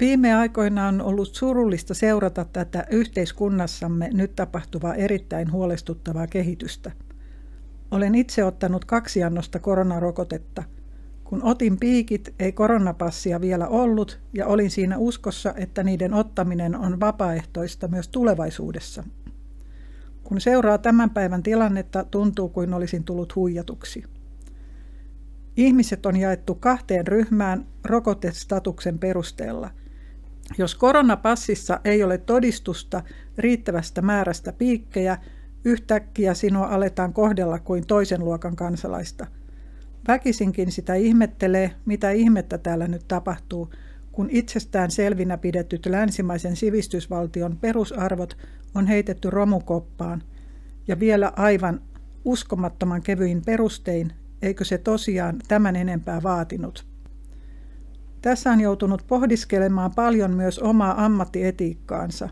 Viime aikoina on ollut surullista seurata tätä yhteiskunnassamme nyt tapahtuvaa erittäin huolestuttavaa kehitystä. Olen itse ottanut kaksi annosta koronarokotetta. Kun otin piikit, ei koronapassia vielä ollut ja olin siinä uskossa, että niiden ottaminen on vapaaehtoista myös tulevaisuudessa. Kun seuraa tämän päivän tilannetta, tuntuu kuin olisin tullut huijatuksi. Ihmiset on jaettu kahteen ryhmään rokotestatuksen perusteella. Jos koronapassissa ei ole todistusta riittävästä määrästä piikkejä, yhtäkkiä sinua aletaan kohdella kuin toisen luokan kansalaista. Väkisinkin sitä ihmettelee, mitä ihmettä täällä nyt tapahtuu, kun itsestään selvinä pidetyt länsimaisen sivistysvaltion perusarvot on heitetty romukoppaan, ja vielä aivan uskomattoman kevyin perustein, eikö se tosiaan tämän enempää vaatinut. Tässä on joutunut pohdiskelemaan paljon myös omaa ammattietiikkaansa.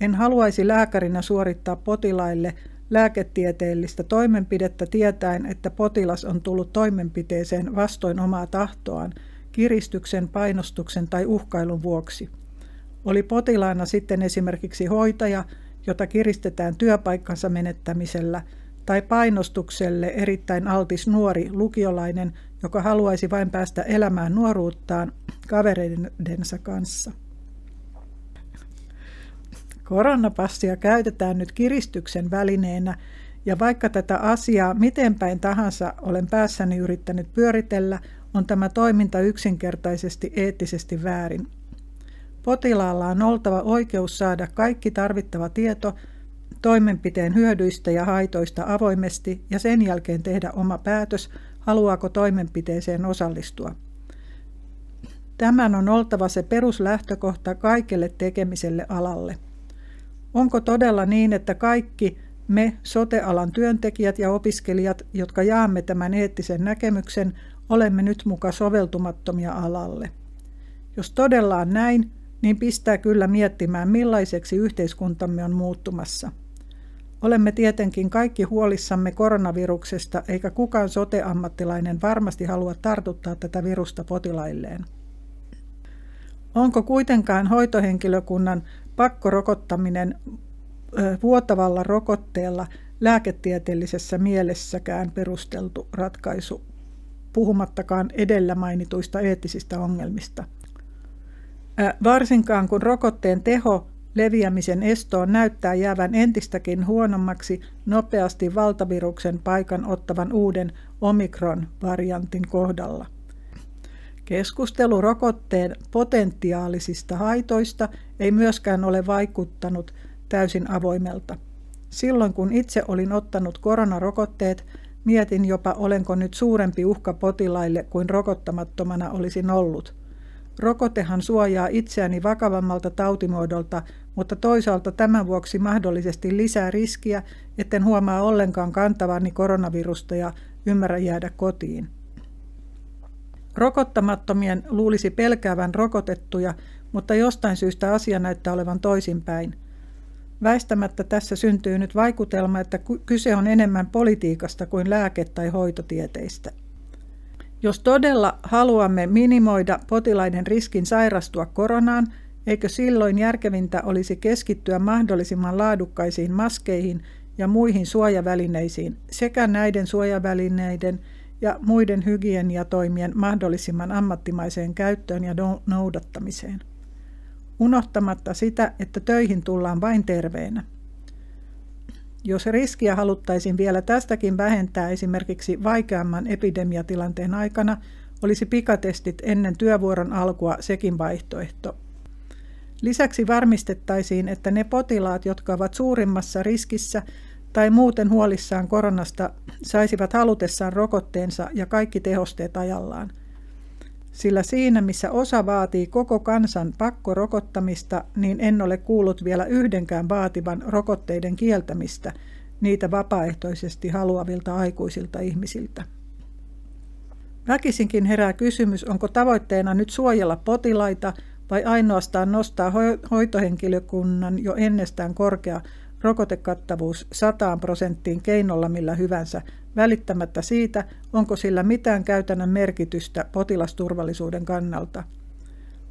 En haluaisi lääkärinä suorittaa potilaille lääketieteellistä toimenpidettä tietäen, että potilas on tullut toimenpiteeseen vastoin omaa tahtoaan, kiristyksen, painostuksen tai uhkailun vuoksi. Oli potilaana sitten esimerkiksi hoitaja, jota kiristetään työpaikkansa menettämisellä, tai painostukselle erittäin altis nuori lukiolainen, joka haluaisi vain päästä elämään nuoruuttaan kavereidensa kanssa. Koronapassia käytetään nyt kiristyksen välineenä, ja vaikka tätä asiaa miten päin tahansa olen päässäni yrittänyt pyöritellä, on tämä toiminta yksinkertaisesti eettisesti väärin. Potilaalla on oltava oikeus saada kaikki tarvittava tieto toimenpiteen hyödyistä ja haitoista avoimesti ja sen jälkeen tehdä oma päätös, haluaako toimenpiteeseen osallistua. Tämän on oltava se peruslähtökohta kaikelle tekemiselle alalle. Onko todella niin, että kaikki me sotealan työntekijät ja opiskelijat, jotka jaamme tämän eettisen näkemyksen, olemme nyt muka soveltumattomia alalle? Jos todella on näin, niin pistää kyllä miettimään, millaiseksi yhteiskuntamme on muuttumassa. Olemme tietenkin kaikki huolissamme koronaviruksesta, eikä kukaan soteammattilainen varmasti halua tartuttaa tätä virusta potilailleen. Onko kuitenkaan hoitohenkilökunnan pakkorokottaminen vuotavalla rokotteella lääketieteellisessä mielessäkään perusteltu ratkaisu, puhumattakaan edellä mainituista eettisistä ongelmista? Varsinkaan kun rokotteen teho leviämisen estoon näyttää jäävän entistäkin huonommaksi nopeasti valtaviruksen paikan ottavan uuden omikron-variantin kohdalla. Keskustelu rokotteen potentiaalisista haitoista ei myöskään ole vaikuttanut täysin avoimelta. Silloin kun itse olin ottanut koronarokotteet, mietin jopa olenko nyt suurempi uhka potilaille kuin rokottamattomana olisin ollut. Rokotehan suojaa itseäni vakavammalta tautimuodolta, mutta toisaalta tämän vuoksi mahdollisesti lisää riskiä, etten huomaa ollenkaan kantavani koronavirusta ja ymmärrä jäädä kotiin. Rokottamattomien luulisi pelkäävän rokotettuja, mutta jostain syystä asia näyttää olevan toisinpäin. Väistämättä tässä syntyy nyt vaikutelma, että kyse on enemmän politiikasta kuin lääke- tai hoitotieteistä. Jos todella haluamme minimoida potilaiden riskin sairastua koronaan, eikö silloin järkevintä olisi keskittyä mahdollisimman laadukkaisiin maskeihin ja muihin suojavälineisiin sekä näiden suojavälineiden ja muiden hygieniatoimien mahdollisimman ammattimaiseen käyttöön ja noudattamiseen. Unohtamatta sitä, että töihin tullaan vain terveenä. Jos riskiä haluttaisiin vielä tästäkin vähentää esimerkiksi vaikeamman epidemiatilanteen aikana, olisi pikatestit ennen työvuoron alkua sekin vaihtoehto. Lisäksi varmistettaisiin, että ne potilaat, jotka ovat suurimmassa riskissä tai muuten huolissaan koronasta, saisivat halutessaan rokotteensa ja kaikki tehosteet ajallaan – sillä siinä missä osa vaatii koko kansan pakkorokottamista, niin en ole kuullut vielä yhdenkään vaativan rokotteiden kieltämistä niitä vapaaehtoisesti haluavilta aikuisilta ihmisiltä. Väkisinkin herää kysymys, onko tavoitteena nyt suojella potilaita vai ainoastaan nostaa hoitohenkilökunnan jo ennestään korkea rokotekattavuus 100 prosenttiin keinolla millä hyvänsä, välittämättä siitä, onko sillä mitään käytännön merkitystä potilasturvallisuuden kannalta.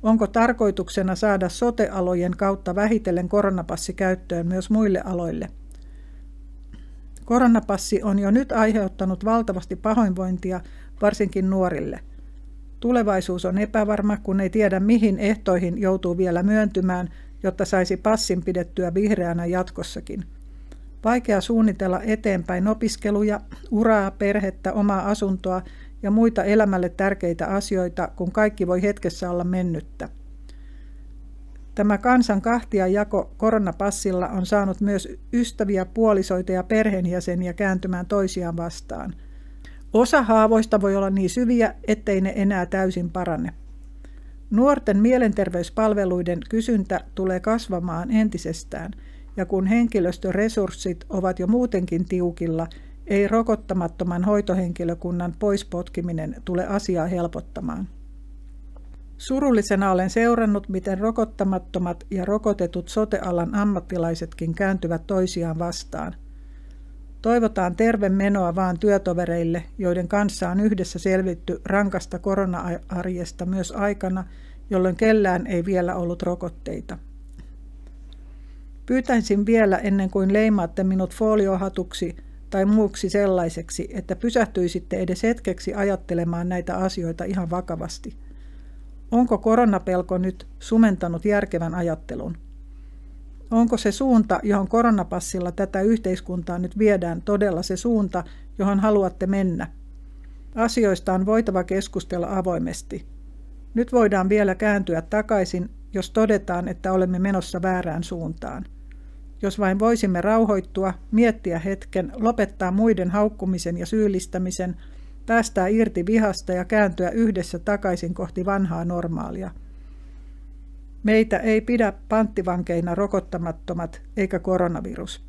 Onko tarkoituksena saada sotealojen kautta vähitellen koronapassi käyttöön myös muille aloille? Koronapassi on jo nyt aiheuttanut valtavasti pahoinvointia, varsinkin nuorille. Tulevaisuus on epävarma, kun ei tiedä mihin ehtoihin joutuu vielä myöntymään, jotta saisi passin pidettyä vihreänä jatkossakin. Vaikea suunnitella eteenpäin opiskeluja, uraa, perhettä, omaa asuntoa ja muita elämälle tärkeitä asioita, kun kaikki voi hetkessä olla mennyttä. Tämä kansan kahtia jako koronapassilla on saanut myös ystäviä, puolisoita ja perheenjäseniä kääntymään toisiaan vastaan. Osa haavoista voi olla niin syviä, ettei ne enää täysin parane. Nuorten mielenterveyspalveluiden kysyntä tulee kasvamaan entisestään, ja kun henkilöstöresurssit ovat jo muutenkin tiukilla, ei rokottamattoman hoitohenkilökunnan poispotkiminen tule asiaa helpottamaan. Surullisena olen seurannut, miten rokottamattomat ja rokotetut sotealan ammattilaisetkin kääntyvät toisiaan vastaan. Toivotaan terve menoa vaan työtovereille, joiden kanssa on yhdessä selvitty rankasta korona-arjesta myös aikana, jolloin kellään ei vielä ollut rokotteita. Pyytäisin vielä ennen kuin leimaatte minut foliohatuksi tai muuksi sellaiseksi, että pysähtyisitte edes hetkeksi ajattelemaan näitä asioita ihan vakavasti – Onko koronapelko nyt sumentanut järkevän ajattelun? Onko se suunta, johon koronapassilla tätä yhteiskuntaa nyt viedään, todella se suunta, johon haluatte mennä? Asioista on voitava keskustella avoimesti. Nyt voidaan vielä kääntyä takaisin, jos todetaan, että olemme menossa väärään suuntaan. Jos vain voisimme rauhoittua, miettiä hetken, lopettaa muiden haukkumisen ja syyllistämisen – päästää irti vihasta ja kääntyä yhdessä takaisin kohti vanhaa normaalia. Meitä ei pidä panttivankeina rokottamattomat eikä koronavirus.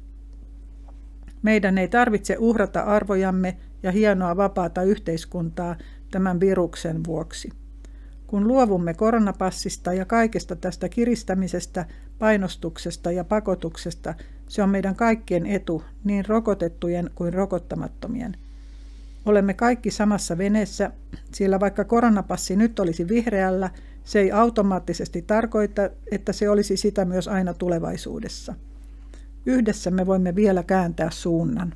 Meidän ei tarvitse uhrata arvojamme ja hienoa vapaata yhteiskuntaa tämän viruksen vuoksi. Kun luovumme koronapassista ja kaikesta tästä kiristämisestä, painostuksesta ja pakotuksesta, se on meidän kaikkien etu, niin rokotettujen kuin rokottamattomien – Olemme kaikki samassa veneessä, sillä vaikka koronapassi nyt olisi vihreällä, se ei automaattisesti tarkoita, että se olisi sitä myös aina tulevaisuudessa. Yhdessä me voimme vielä kääntää suunnan.